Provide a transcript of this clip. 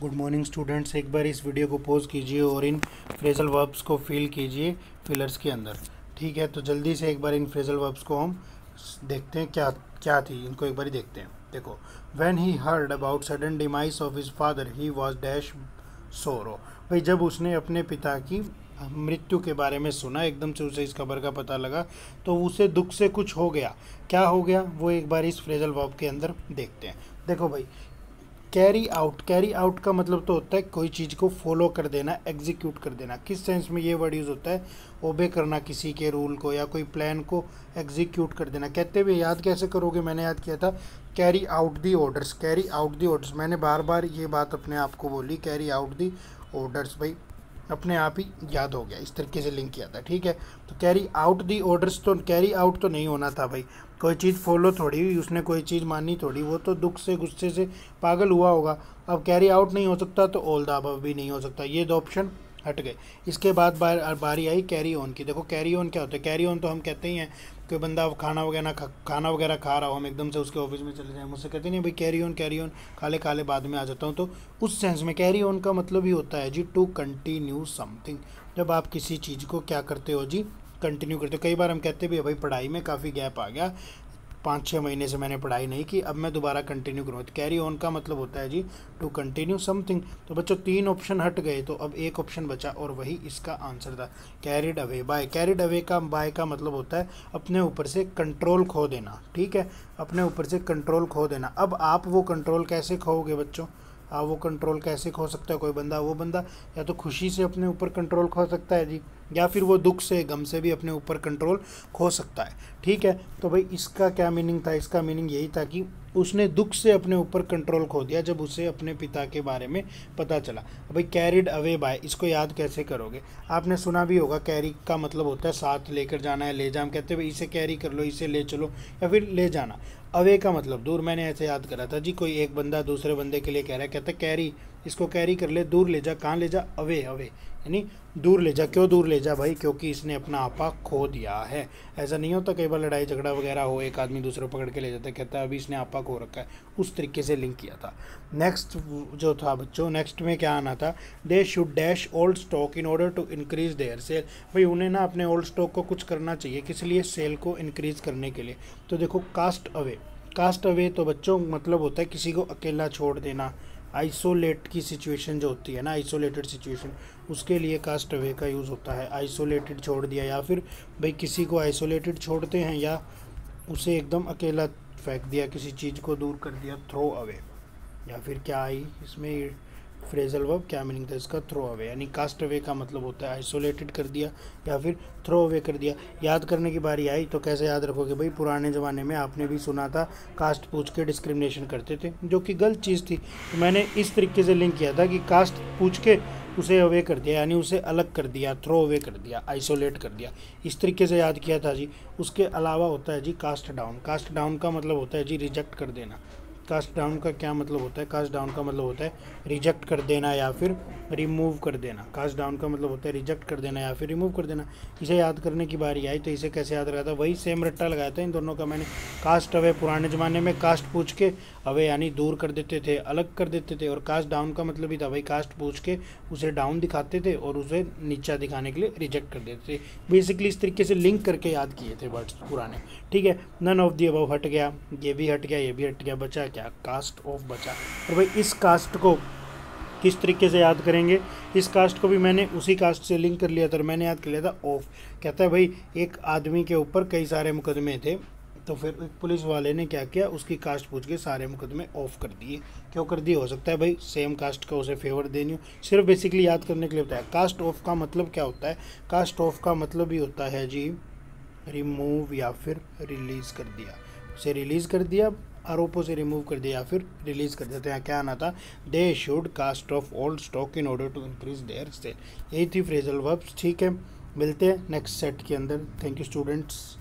Good morning students, एक बार इस video को पोज कीजिए और इन फ्रेजल वर्ब्स को फिल कीजिए फिलर्स के अंदर। ठीक है तो जल्दी से एक बार इन फ्रेजल वर्ब्स को हम देखते हैं, क्या क्या थी, इनको एक बार देखते हैं। देखो when he heard about sudden demise of his father he was dash sorrow भाई, जब उसने अपने पिता की मृत्यु के बारे में सुना, एकदम से उसे इस खबर का पता लगा तो उसे दुख से कुछ हो गया। क्या हो गया, वो एक बार इस फ्रेजल वर्ब के अंदर देखते हैं। देखो भाई कैरी आउट कैरी आउट का मतलब तो होता है कोई चीज़ को फॉलो कर देना एग्जीक्यूट कर देना। किस सेंस में ये वर्ड यूज़ होता है? ओबे करना किसी के रूल को या कोई प्लान को एग्जीक्यूट कर देना। कहते हुए याद कैसे करोगे? मैंने याद किया था carry out the orders carry out the orders मैंने बार बार ये बात अपने आप को बोली कैरी आउट दी ऑर्डर्स भाई अपने आप ही याद हो गया, इस तरीके से लिंक किया था, ठीक है? तो कैरी आउट दी ऑर्डर्स तो कैरी आउट तो नहीं होना था भाई। कोई चीज़ फॉलो थोड़ी हुई, उसने कोई चीज़ मानी थोड़ी, वो तो दुख से, गुस्से से पागल हुआ होगा। अब कैरी आउट नहीं हो सकता तो ऑल द अब भी नहीं हो सकता। ये दो ऑप्शन हट गए। इसके बाद बार, बारी आई कैरी ऑन की। देखो कैरी ऑन क्या होता है? कैरी ऑन तो हम कहते ही हैं कोई बंदा खाना वगैरह खा, खाना वगैरह खा रहा हो, हम एकदम से उसके ऑफ़िस में चले जाएँ, मुझसे कहते नहीं भाई कैरी ऑन कैरी ऑन खाले खाले बाद में आ जाता हूँ। तो उस सेंस में कैरी ऑन का मतलब ही होता है जी टू कंटिन्यू समथिंग जब आप किसी चीज़ को क्या करते हो जी कंटिन्यू करते हो, कई बार हम कहते भी भाई, पढ़ाई में काफ़ी गैप आ गया पाँच छः महीने से मैंने पढ़ाई नहीं की, अब मैं दोबारा कंटिन्यू करूँ। तो कैरी ऑन का मतलब होता है जी टू कंटिन्यू समथिंग तो बच्चों, तीन ऑप्शन हट गए तो अब एक ऑप्शन बचा और वही इसका आंसर था। Carried away by carried away का बाय का मतलब होता है अपने ऊपर से कंट्रोल खो देना, ठीक है? अपने ऊपर से कंट्रोल खो देना। अब आप वो कंट्रोल कैसे खोगे बच्चों? आप वो कंट्रोल कैसे खो सकता है? कोई बंदा, वो बंदा या तो खुशी से अपने ऊपर कंट्रोल खो सकता है जी। या फिर वो दुख से, गम से भी अपने ऊपर कंट्रोल खो सकता है। ठीक है? तो भाई इसका क्या मीनिंग था? इसका मीनिंग यही था कि उसने दुख से अपने ऊपर कंट्रोल खो दिया जब उसे अपने पिता के बारे में पता चला। भाई कैरिड अवे बाय इसको याद कैसे करोगे? आपने सुना भी होगा कैरी का मतलब होता है साथ लेकर जाना है, ले जाम, कहते भाई इसे कैरी कर लो, इसे ले चलो, या फिर ले जाना। अवे का मतलब दूर मैंने ऐसे याद करा था, जी कोई एक बंदा दूसरे बंदे के लिए कह रहा है, कहता है कैरी इसको कैरी कर ले, दूर ले जा, कहाँ ले जा? Away away. यानी दूर ले जा, क्यों दूर ले जा भाई? क्योंकि इसने अपना आपा खो दिया है। ऐसा नहीं होता कई बार लड़ाई, झगड़ा वगैरह हो, एक आदमी दूसरे पकड़ के ले जाता है, कहता है, अभी इसने आपा खो रखा है। उस तरीके से लिंक किया था। नेक्स्ट जो था बच्चों नेक्स्ट में क्या आना था? They should dash old stock in order to increase their sale भाई, उन्हें ना अपने ओल्ड स्टॉक को कुछ करना चाहिए, किस लिए? सेल को इंक्रीज करने के लिए। तो देखो कास्ट अवे कास्ट अवे तो बच्चों मतलब होता है किसी को अकेला छोड़ देना। आइसोलेट की सिचुएशन जो होती है ना, आइसोलेटेड सिचुएशन, उसके लिए कास्ट अवे का यूज़ होता है। आइसोलेटेड छोड़ दिया या फिर भाई किसी को आइसोलेटेड छोड़ते हैं या उसे एकदम अकेला फेंक दिया, किसी चीज़ को दूर कर दिया थ्रो अवे या फिर क्या आई? इसमें फ्रेजल वर्ब, क्या मीनिंग था इसका? थ्रो अवे यानी कास्ट अवे का मतलब होता है आइसोलेटेड कर दिया, या फिर थ्रो अवे कर दिया। याद करने की बारी आई तो कैसे याद रखोगे भाई? पुराने ज़माने में आपने भी सुना था कास्ट पूछ के डिस्क्रिमिनेशन करते थे, जो कि गलत चीज़ थी। तो मैंने इस तरीके से लिंक किया था कि कास्ट पूछ के उसे अवे कर दिया, यानी उसे अलग कर दिया थ्रो अवे कर दिया आइसोलेट कर दिया। इस तरीके से याद किया था जी। उसके अलावा होता है जी कास्ट डाउन कास्ट डाउन का मतलब होता है जी रिजेक्ट कर देना। कास्ट डाउन का क्या मतलब होता है? कास्ट डाउन का मतलब होता है रिजेक्ट कर देना या फिर रिमूव कर देना। कास्ट डाउन का मतलब होता है रिजेक्ट कर देना या फिर रिमूव कर देना। इसे याद करने की बारी आई तो इसे कैसे याद रखा था वही सेम रट्टा लगाया था इन दोनों का मैंने। कास्ट अवे पुराने ज़माने में कास्ट पूछ के अवे यानी दूर कर देते थे, अलग कर देते थे और कास्ट डाउन का मतलब ही था भाई कास्ट पूछ के उसे डाउन दिखाते थे और उसे नीचा दिखाने के लिए रिजेक्ट कर देते थे। बेसिकली इस तरीके से लिंक करके याद किए थे वर्ड्स पुराने। ठीक है? नन ऑफ़ दी अबव हट गया, ये भी हट गया, ये भी हट गया, बचा क्या? कास्ट ऑफ़ बचा? और भाई, इस कास्ट को किस तरीके से याद करेंगे? इस कास्ट को भी मैंने उसी कास्ट से लिंक कर लिया था मैंने याद कर लिया था ऑफ़ कहता है, भाई, एक आदमी के ऊपर कई सारे मुकदमे थे। तो फिर एक पुलिस वाले ने क्या किया? उसकी कास्ट पूछ के सारे मुकदमे ऑफ़ कर दिए। क्यों कर दिए? हो सकता है, भाई सेम कास्ट का उसे फेवर देनी हो। सिर्फ़ बेसिकली याद करने के लिए बताया। कास्ट ऑफ़ का मतलब क्या होता है? कास्ट ऑफ़ का मतलब ही होता है, जी रिमूव या फिर रिलीज़ कर दिया। उसे रिलीज़ कर दिया। आरोपों से रिमूव कर दिया फिर रिलीज़ कर देते हैं क्या आना था? They should cast off old stock in order to increase their sale यही थी फ्रेजल वर्ब्स ठीक है? मिलते हैं नेक्स्ट सेट के अंदर। Thank you students